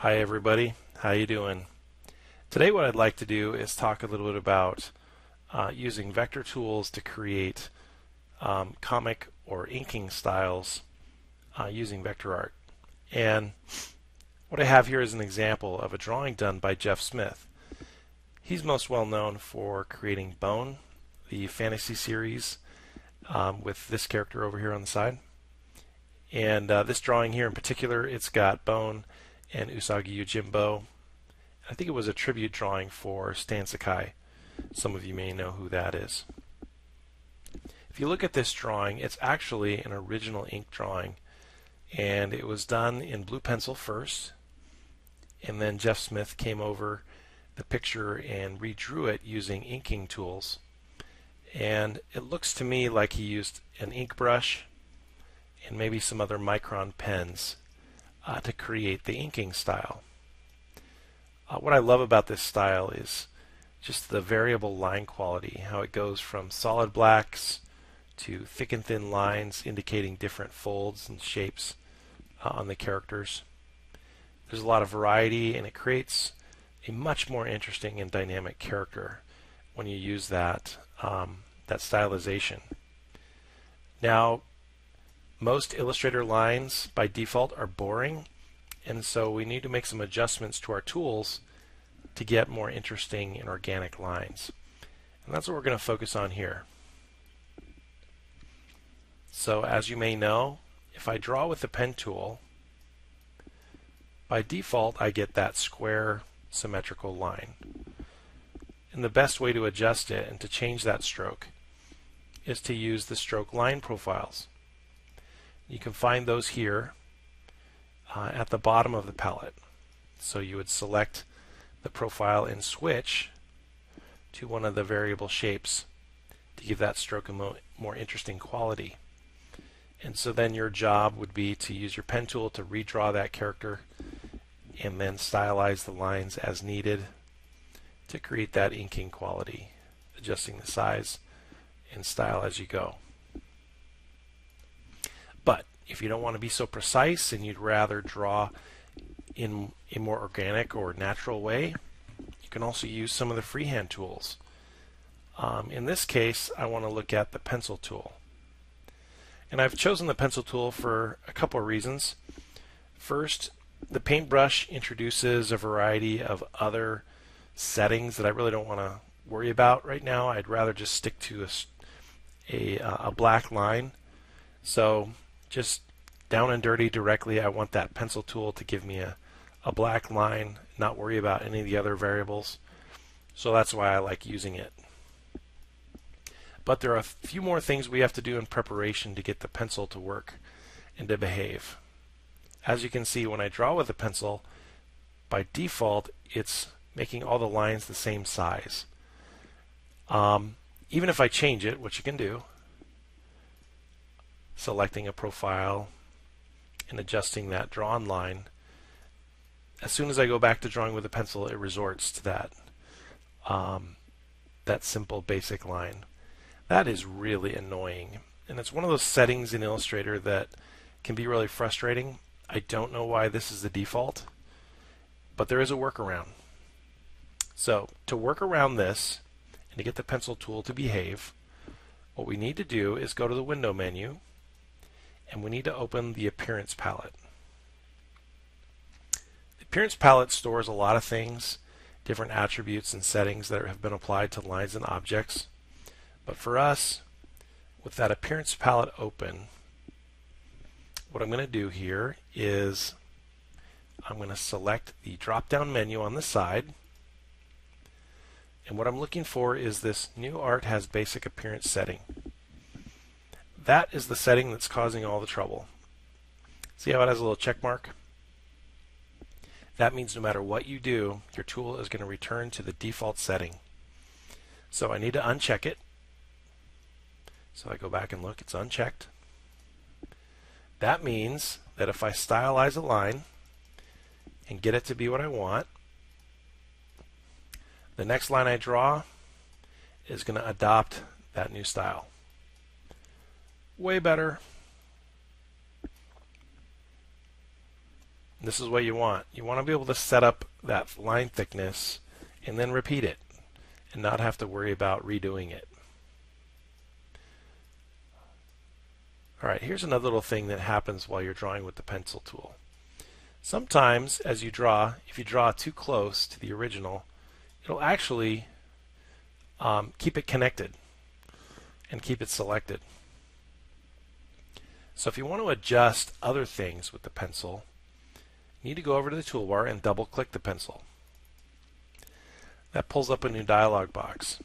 Hi everybody, how you doing? Today what I'd like to do is talk a little bit about uh, using vector tools to create um, comic or inking styles uh, using vector art. And what I have here is an example of a drawing done by Jeff Smith. He's most well known for creating Bone, the fantasy series, um, with this character over here on the side. And uh, this drawing here in particular, it's got Bone and Usagi Yojimbo. I think it was a tribute drawing for Stan Sakai. Some of you may know who that is. If you look at this drawing, it's actually an original ink drawing. And it was done in blue pencil first. And then Jeff Smith came over the picture and redrew it using inking tools. And it looks to me like he used an ink brush and maybe some other micron pens uh, to create the inking style. Uh, what I love about this style is just the variable line quality, how it goes from solid blacks to thick and thin lines indicating different folds and shapes uh, on the characters. There's a lot of variety and it creates a much more interesting and dynamic character when you use that, um, that stylization. Now, most Illustrator lines by default are boring, and so we need to make some adjustments to our tools to get more interesting and organic lines. And that's what we're going to focus on here. So as you may know, if I draw with the pen tool, by default I get that square symmetrical line. And the best way to adjust it and to change that stroke is to use the stroke line profiles. You can find those here uh, at the bottom of the palette. So you would select the profile and switch to one of the variable shapes to give that stroke a mo more interesting quality. And so then your job would be to use your pen tool to redraw that character and then stylize the lines as needed to create that inking quality, adjusting the size and style as you go. If you don't want to be so precise and you'd rather draw in a more organic or natural way, you can also use some of the freehand tools. Um, in this case, I want to look at the pencil tool. And I've chosen the pencil tool for a couple of reasons. First, the paintbrush introduces a variety of other settings that I really don't want to worry about right now. I'd rather just stick to a, a, a black line. So just down and dirty directly. I want that pencil tool to give me a, a black line, not worry about any of the other variables. So that's why I like using it. But there are a few more things we have to do in preparation to get the pencil to work and to behave. As you can see, when I draw with a pencil, by default, it's making all the lines the same size. Um, even if I change it, which you can do, selecting a profile and adjusting that drawn line, as soon as I go back to drawing with a pencil, it resorts to that um, that simple basic line. That is really annoying, and it's one of those settings in Illustrator that can be really frustrating. I don't know why this is the default, but there is a workaround. So to work around this and to get the pencil tool to behave, what we need to do is go to the window menu and we need to open the appearance palette. The appearance palette stores a lot of things, different attributes and settings that have been applied to lines and objects. But for us, with that appearance palette open, what I'm going to do here is I'm going to select the drop down menu on the side and what I'm looking for is this new art has basic appearance setting. That is the setting that's causing all the trouble. See how it has a little check mark? That means no matter what you do, your tool is going to return to the default setting. So I need to uncheck it. So I go back and look, it's unchecked. That means that if I stylize a line and get it to be what I want, the next line I draw is going to adopt that new style way better. This is what you want. You want to be able to set up that line thickness and then repeat it and not have to worry about redoing it. All right, here's another little thing that happens while you're drawing with the pencil tool. Sometimes as you draw, if you draw too close to the original, it'll actually um, keep it connected and keep it selected. So if you want to adjust other things with the pencil, you need to go over to the toolbar and double click the pencil. That pulls up a new dialog box.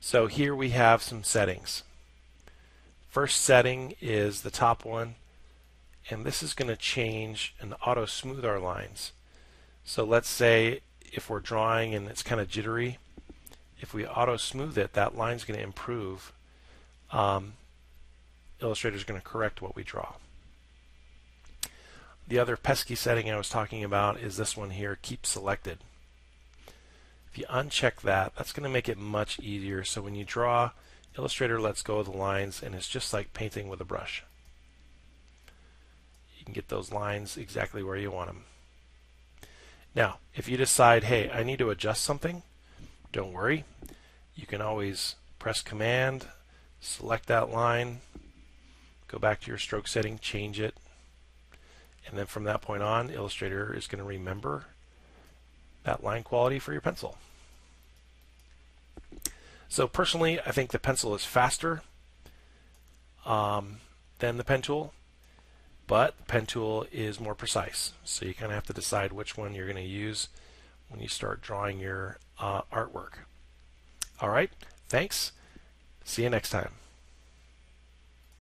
So here we have some settings. First setting is the top one and this is going to change and auto smooth our lines. So let's say if we're drawing and it's kind of jittery, if we auto smooth it, that line's going to improve. Um, Illustrator is going to correct what we draw. The other pesky setting I was talking about is this one here, keep selected. If you uncheck that, that's going to make it much easier. So when you draw, Illustrator lets go of the lines and it's just like painting with a brush You can get those lines exactly where you want them. Now, if you decide, hey, I need to adjust something, don't worry. You can always press Command, select that line, go back to your stroke setting, change it, and then from that point on, Illustrator is going to remember that line quality for your pencil. So personally, I think the pencil is faster um, than the pen tool but the pen tool is more precise. So you kind of have to decide which one you're going to use when you start drawing your uh, artwork. All right, thanks. See you next time.